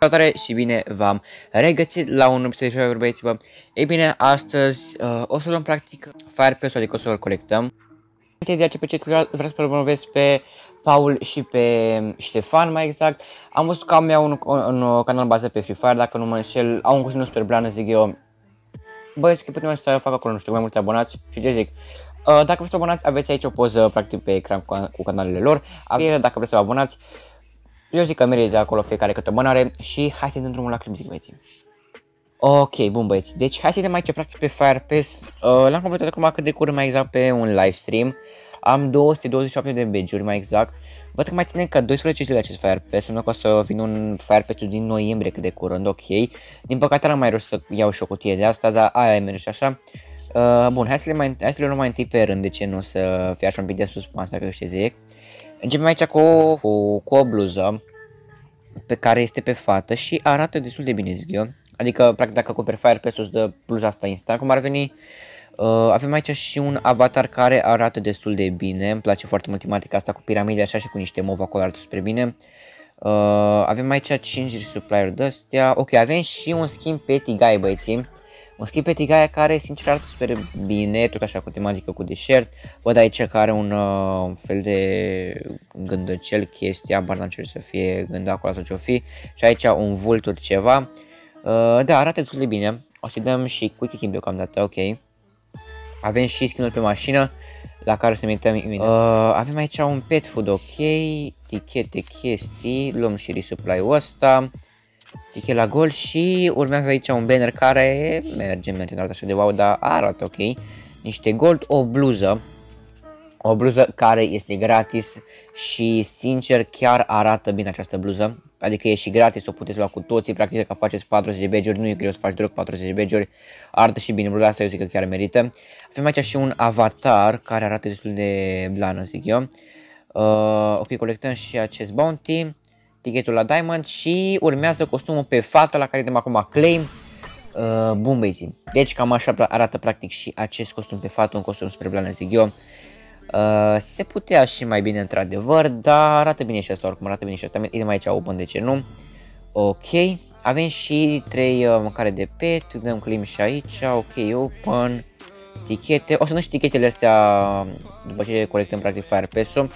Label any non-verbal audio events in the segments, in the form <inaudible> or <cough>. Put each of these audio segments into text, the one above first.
Salutare și bine v-am regăsit la un episod de băieții bă. Ei bine, astăzi uh, o să luăm practic Firepass, adică o să-l colectăm. Înainte de a ce vreau să promovez pe Paul și pe Ștefan mai exact. Am văzut că am eu un, un, un canal bazat pe Free Fire, dacă nu mă înșel, au un conținut super blană, zic eu. Băieți, că putem să fac acolo, nu știu, mai multe abonați și ce zic. Uh, dacă vreți să abonați, aveți aici o poză practic pe ecran cu, cu canalele lor. Aveți, dacă vreți să vă abonați, eu zic că merită de acolo fiecare câte o abonare și hai să dăm drumul la clip, zic băieții. Ok, bun băieți, deci hai să vedem aici practic pe Firepass. Uh, L-am completat acum cât de curând mai exact pe un livestream. Am 227 de badge mai exact. Văd că mai ține că 12 zile acest Firepass, înseamnă că o să vin un Firepass din noiembrie cât de curând, ok. Din păcate n-am mai reușit să iau și o cutie de asta, dar aia e merge așa. Uh, bun, hai să, le mai, hai să le luăm mai întâi pe rând, de ce nu să fie așa un pic de suspans, dacă știi zic. Începem aici cu, cu, cu o bluză pe care este pe fată și arată destul de bine, zic eu. Adică, practic, dacă acoperi fire pe sus de bluza asta instant, cum ar veni. Uh, avem aici și un avatar care arată destul de bine, îmi place foarte mult tematica asta cu piramide așa și cu niște mov acolo arată super bine. Uh, avem aici 5 supplier de astea. Ok, avem și un skin pe Tigai, băieții. Un skin pe Tigaia care sincer arată super bine, tot așa cu tematică cu deșert. Văd aici că are un, uh, un fel de gândăcel chestia, bar n-am să fie gând acolo sau ce-o fi. Și aici un vultur ceva. Uh, da, arată destul de bine. O să dăm și quick equip deocamdată, ok. Avem și skin pe mașină la care să ne uităm imediat. Uh, avem aici un pet food, ok. Tichete, chestii. Luăm și resupply-ul ăsta ticket la gol și urmează aici un banner care merge, merge, nu arată așa de wow, dar arată ok. Niște gold, o bluză, o bluză care este gratis și sincer chiar arată bine această bluză. Adică e și gratis, o puteți lua cu toții, practic că faceți 40 de badge nu e greu să faci deloc 40 de badge arată și bine, bluza asta eu zic că chiar merită. Avem aici și un avatar care arată destul de blană, zic eu. Uh, ok, colectăm și acest bounty ticketul la Diamond și urmează costumul pe fată la care dăm acum claim. Uh, bun băieții, deci cam așa arată practic și acest costum pe fată, un costum spre blană zic eu. Uh, se putea și mai bine într-adevăr, dar arată bine și asta, oricum arată bine și asta, idem aici open, de ce nu? Ok, avem și 3 uh, mâncare de pet, dăm claim și aici, ok, open, tichete, o să nu și tichetele astea după ce colectăm practic Fire Peso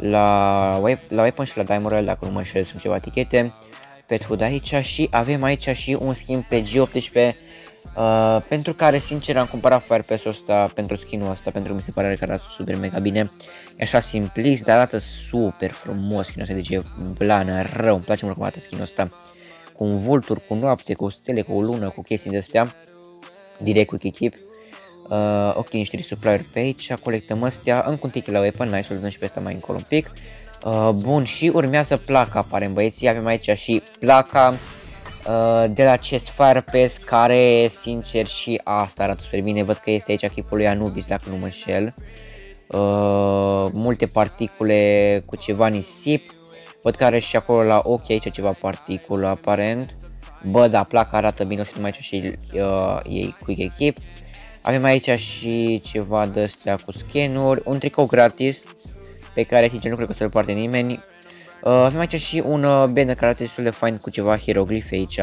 la, web, la Weapon și la Diamond dacă nu mă înșel, sunt ceva etichete. Pet Food aici și avem aici și un skin pe G18 uh, pentru care sincer am cumpărat Fire Pass-ul ăsta pentru skin-ul ăsta pentru că mi se pare că arată super mega bine. E așa simplist, dar arată super frumos skin-ul ăsta, deci e blană, rău, îmi place mult cum arată skin-ul ăsta. Cu un vultur, cu noapte, cu stele, cu o lună, cu chestii de astea. Direct cu equip. Uh, ok, niște resupply pe aici, colectăm astea, încă un ticket la weapon, nice, să-l dăm și pe asta mai încolo un pic. Uh, bun, și urmează placa, aparent băieții, avem aici și placa uh, de la acest Firepass, care, sincer, și asta arată super bine, văd că este aici chipul lui Anubis, dacă nu mă înșel. Uh, multe particule cu ceva nisip, văd că are și acolo la ochi aici ceva particulă, aparent. Bă, da, placa arată bine, o să aici și uh, ei quick equip. Avem aici și ceva de astea cu scanuri, un tricou gratis pe care sincer nu cred că să-l poarte nimeni. Uh, avem aici și un uh, banner care arată destul de fain cu ceva hieroglife aici.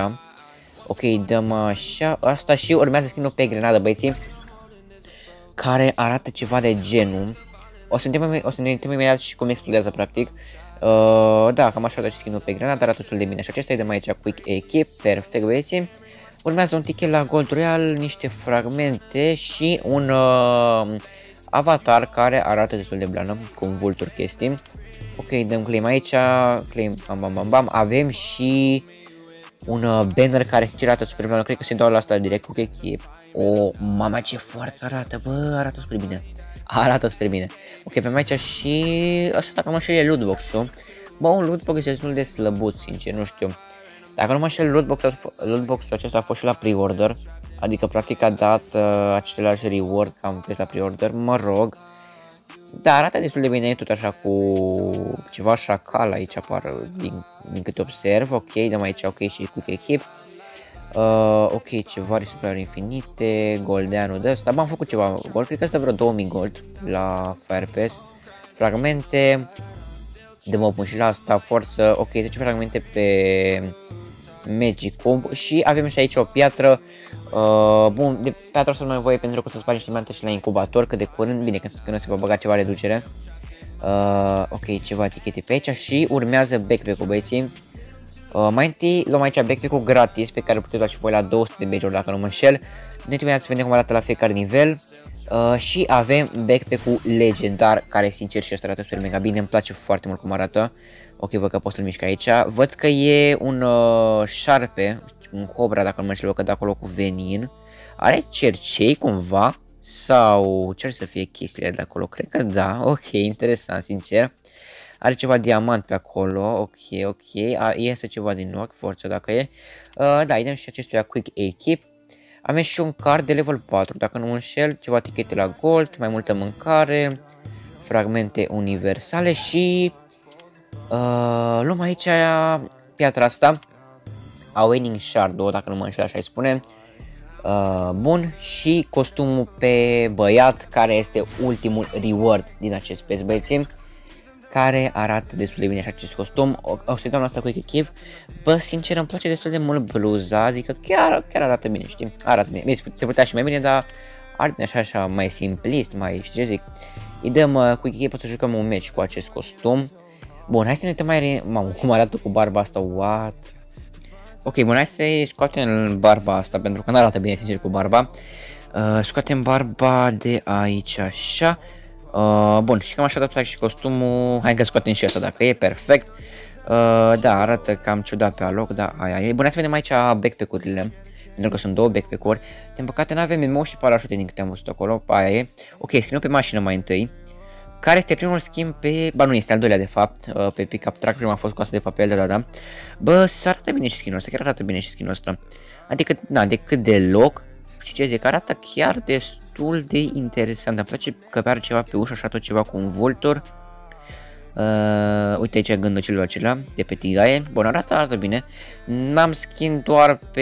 Ok, dăm așa, asta și urmează skinul pe grenadă băieții care arată ceva de genul. O să ne o să ne uităm imediat și cum explodează practic. Uh, da, cam așa arată skinul pe grenadă, arată destul de bine și acesta e de mai aici quick equip, perfect băieții. Urmează un ticket la Gold Royal, niște fragmente și un uh, avatar care arată destul de blană, cu un vultur chestii. Ok, dăm claim aici, claim, bam, bam, bam, bam. Avem și un uh, banner care arată super blană, cred că se dau la asta direct cu echip. O, oh, mama ce forță arată, bă, arată super bine. <laughs> Arată super bine. Ok, pe aici și așa dacă mă știe lootbox-ul. Bă, un lootbox este destul de slăbut, sincer, nu știu. Dacă nu mă înșel, lootbox-ul lootbox acesta a fost și la pre-order, adică practic a dat uh, același reward ca am la pre-order, mă rog. Dar arată destul de bine, tot așa cu ceva șacal aici apar din, din câte observ, ok, dăm aici ok și cu echip. Uh, ok, ceva resupply infinite, goldeanul de ăsta, am făcut ceva gold, cred că asta vreo 2000 gold la Firepass. Fragmente, de mă și la asta, forță, ok, 10 fragmente pe Magic Cube și avem și aici o piatră Uh, bun, de piatră o să nu mai voie pentru că o să spare niște și la incubator, că de curând, bine, că, că nu se va băga ceva reducere. Uh, ok, ceva etichete pe aici și urmează backpack-ul băieții. Uh, mai întâi luăm aici backpack-ul gratis pe care puteți lua și voi la 200 de badge dacă nu mă înșel. Deci să vedem cum arată la fiecare nivel. Uh, și avem backpack-ul legendar, care sincer și ăsta arată super mega bine, îmi place foarte mult cum arată. Ok, văd că pot să-l mișc aici. Văd că e un uh, șarpe, un cobra dacă nu mă înșel, că de acolo cu venin. Are cercei cumva? Sau ce să fie chestiile de acolo? Cred că da, ok, interesant, sincer. Are ceva diamant pe acolo, ok, ok, A, iese ceva din ochi, forță dacă e. Uh, da, idem și acestuia Quick Equip. Avem și un card de level 4, dacă nu mă înșel, ceva tichete la gold, mai multă mâncare, fragmente universale și uh, luăm aici piatra asta, Awakening Shard, dacă nu mă înșel așa îi spune. Uh, bun, și costumul pe băiat, care este ultimul reward din acest pes băieții care arată destul de bine și acest costum. O, o să-i dau asta cu echip. Bă, sincer, îmi place destul de mult bluza, adică chiar, chiar arată bine, știi? Arată bine. bine se putea și mai bine, dar arată bine așa, așa, mai simplist, mai, știi ce zic? Îi dăm uh, cu echipă să jucăm un match cu acest costum. Bun, hai să ne uităm mai... Mamă, cum arată cu barba asta, what? Ok, bun, hai să scoatem barba asta, pentru că nu arată bine, sincer, cu barba. Uh, scoatem barba de aici, așa. Uh, bun, și cam așa adaptat și costumul. Hai că scoatem și asta dacă e perfect. Uh, da, arată cam ciudat pe aloc, da, aia e. Bun, hai să vedem aici backpack-urile. Pentru că sunt două backpack-uri. Din păcate nu avem MMO și parașute din câte am văzut acolo, aia e. Ok, scriem pe mașină mai întâi. Care este primul schimb pe... Ba nu, este al doilea de fapt, uh, pe pick-up track, prima a fost coasă de papel de la da. Bă, să arată bine și skin-ul ăsta, chiar arată bine și skin-ul ăsta. Adică, na, decât deloc, știi ce zic, arată chiar destul de interesant. Îmi place că are ceva pe ușă, așa tot ceva cu un vultur. Uh, uite aici gândăciul acela de pe tigaie. Bun, arată, arată bine. N-am skin doar pe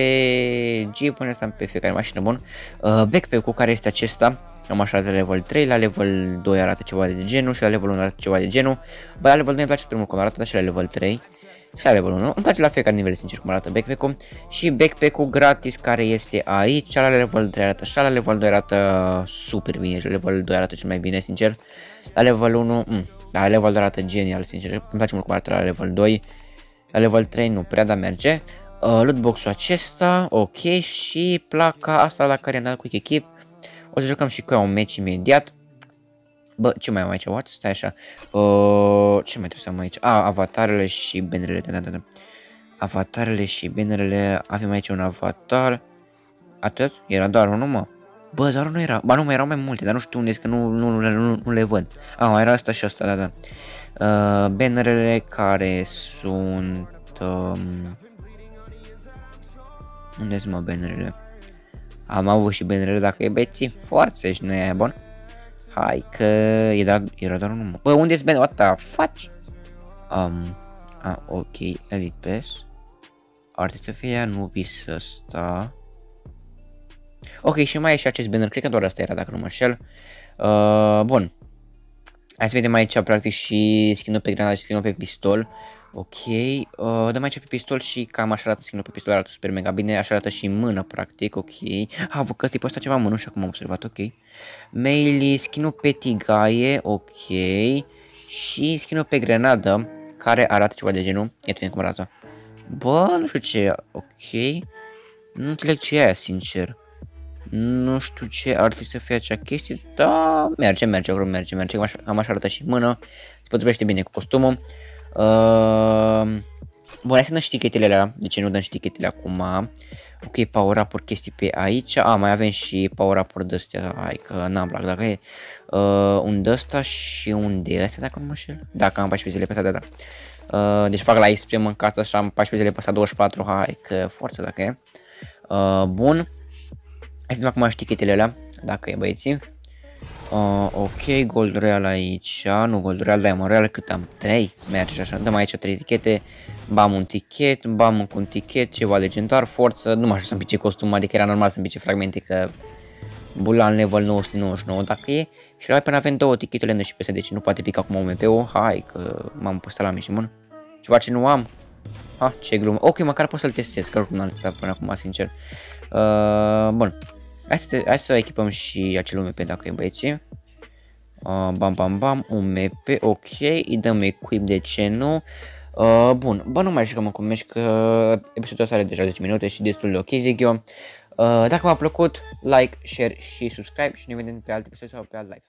Jeep, până asta pe fiecare mașină, bun. Uh, backpack-ul care este acesta, am așa de level 3, la level 2 arată ceva de genul și la level 1 arată ceva de genul. Bă, la level 2 îmi place primul cum arată, dar și la level 3 și la level 1. Îmi place la fiecare nivel, sincer, cum arată backpack-ul. Și backpack-ul gratis care este aici, la level 3 arată așa, la level 2 arată super bine și la level 2 arată cel mai bine, sincer. La level 1, mm, la level 2 arată genial, sincer, îmi place mult cum arată la level 2. La level 3 nu prea, dar merge. Uh, lootbox-ul acesta, ok, și placa asta la care am dat cu echip. O să jucăm și cu ea un match imediat. Bă, ce mai am aici? What? Stai așa. Uh, ce mai trebuie să am aici? A, ah, avatarele și benerele. Da, da, da, da. Avatarele și benerele. Avem aici un avatar. Atât? Era doar unul, mă. Bă, doar nu era. Ba nu, mai erau mai multe, dar nu știu unde că nu, nu, nu, nu, nu le văd. A, ah, era asta și asta, da, da. Uh, benerele care sunt... Um... Unde sunt mă benerele? Am avut și benerele dacă e beții forțe și nu e bun. Hai că era, era doar un Bă, unde-s Ben? What the faci? Um, a, ok, Elite Pass. Ar trebui să fie Anubis ăsta. Ok, și mai e și acest banner, cred că doar asta era dacă nu mă înșel. Uh, bun. Hai să vedem aici practic și skin pe granată și skin pe pistol. Ok, uh, dăm aici pe pistol și cam așa arată skin pe pistol, arată super mega bine, așa arată și în mână practic, ok. Ah, văd că tipul ăsta ceva în mână și acum am observat, ok. Maili, skin pe tigaie, ok. Și skin pe grenadă, care arată ceva de genul, iată cum arată. Bă, nu știu ce e, ok. Nu înțeleg ce e aia, sincer. Nu știu ce ar trebui să fie acea chestie, da, merge, merge, vreau merge, merge, am așa arată și în mână, se potrivește bine cu costumul. Uh, bun, hai să dăm știchetele alea. De ce nu dăm știchetele acum? Ok, power up chestii pe aici. A, mai avem și power up de astea. Hai că n-am plac. Dacă e uh, un de ăsta și un de astea, dacă nu mă știu. Dacă am 14 zile pe asta, da, da. Uh, deci fac la XP mâncat așa, am 14 zile pe asta, 24. Hai că forță dacă e. Uh, bun. Hai să dăm acum știchetele alea. Dacă e băieții. Uh, ok, Gold Royal aici, nu Gold Royal, Diamond Royal, cât am? 3, merge așa, dăm aici 3 etichete, bam un tichet, bam încă un tichet, ceva legendar, forță, nu mai știu să-mi pice costum, adică era normal să-mi pice fragmente, că bulan level 999 dacă e, și la până avem două tichetele și peste, deci nu poate pica acum OMP-ul, hai că m-am păstrat la mici, bun. Ceva ce nu am, Ah, ce glumă. Ok, măcar pot să-l testez, că oricum n-am testat până acum, sincer. Uh, bun. Hai să, hai să echipăm și acel UMP dacă e băieții. Uh, bam, bam, bam, UMP, ok, îi dăm equip, de ce nu? Uh, bun, bă, nu mai știu cum cum mergi, că episodul ăsta are deja 10 minute și destul de ok, zic eu. Uh, dacă v-a plăcut, like, share și subscribe și ne vedem pe alte episoade sau pe alt live.